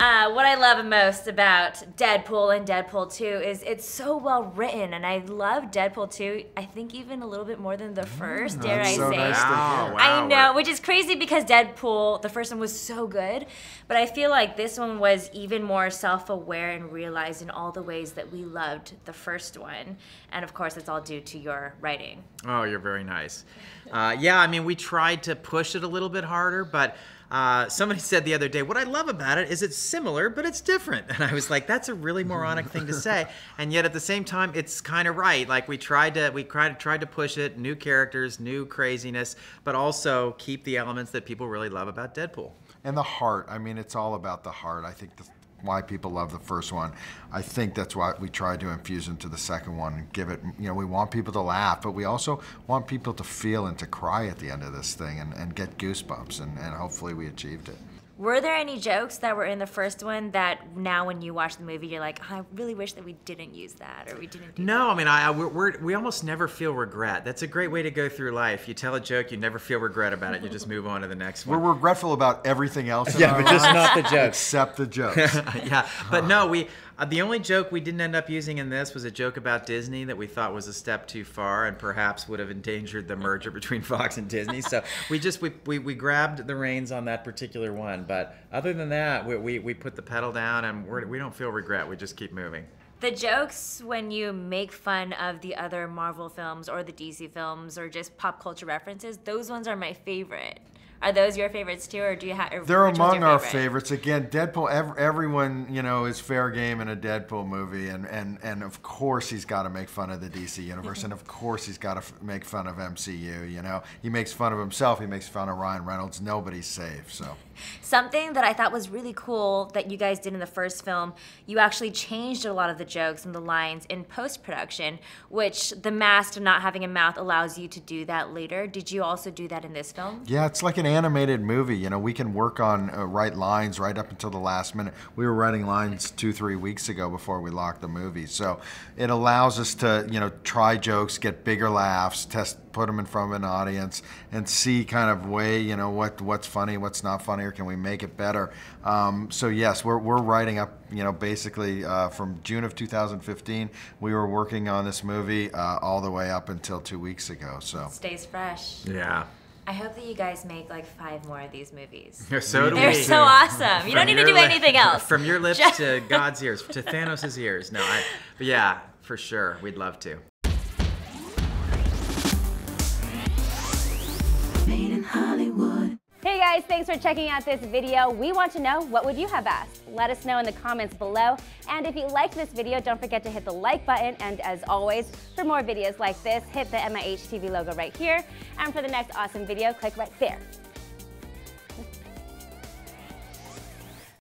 Uh, what I love most about Deadpool and Deadpool 2 is it's so well written, and I love Deadpool 2. I think even a little bit more than the first. dare That's I so say? nice to hear. Wow, I know, we're- which is crazy because Deadpool, the first one was so good, but I feel like this one was even more self-aware and realized in all the ways that we loved the first one, and of course, it's all due to your writing. Oh, you're very nice. Uh, yeah, I mean, we tried to push it a little bit harder, but uh, somebody said the other day, what I love about it is it's similar, but it's different. And I was like, that's a really moronic thing to say. And yet at the same time, it's kind of right. Like we tried to, we tried, tried to push it, new characters, new craziness, but also keep the elements that people really love about Deadpool. And the heart. I mean, it's all about the heart. I think the, why people love the first one. I think that's why we tried to infuse into the second one and give it, you know, we want people to laugh, but we also want people to feel and to cry at the end of this thing and, and get goosebumps. And, and hopefully we achieved it. Were there any jokes that were in the first one that now, when you watch the movie, you're like, I really wish that we didn't use that or we didn't do No, I mean, I, I we're, we're, we almost never feel regret. That's a great way to go through life. You tell a joke, you never feel regret about it. You just move on to the next one. We're regretful about everything else in Yeah, our but just lives not the jokes. Except the jokes. yeah, but no, we uh, the only joke we didn't end up using in this was a joke about Disney that we thought was a step too far and perhaps would have endangered the merger between Fox and Disney. So we just we, we, we grabbed the reins on that particular one. But other than that, we, we, we put the pedal down and we're, we don't feel regret. We just keep moving. The jokes when you make fun of the other Marvel films or the DC films or just pop culture references, those ones are my favorite. Are those your favorites too, or do you have? They're among our favorite? favorites. Again, Deadpool. Ev- everyone, you know, is fair game in a Deadpool movie, and and and of course he's got to make fun of the DC universe, and of course he's got to f- make fun of MCU. You know, he makes fun of himself. He makes fun of Ryan Reynolds. Nobody's safe. So Something that I thought was really cool that you guys did in the first film, you actually changed a lot of the jokes and the lines in post production, which the mask not having a mouth allows you to do that later. Did you also do that in this film? yeah, it's like an animated movie. You know, we can work on uh, write lines right up until the last minute. We were writing lines two, three weeks ago before we locked the movie. So it allows us to, you know, try jokes, get bigger laughs, test, put them in front of an audience, and see kind of way, you know, what what's funny, what's not funny, or can we make it better? Um, so yes, we're we're writing up, you know, basically uh, from June of 2015. We were working on this movie uh, all the way up until two weeks ago. So. Stays fresh. Yeah. I hope that you guys make like five more of these movies. So do They're we. so awesome. You From don't need to do lip- anything else. From your lips to God's ears, to Thanos' ears. No, I, but yeah, for sure, we'd love to. Guys, thanks for checking out this video. We want to know what would you have asked? Let us know in the comments below. And if you liked this video, don't forget to hit the like button. And as always, for more videos like this, hit the MIH TV logo right here. And for the next awesome video, click right there.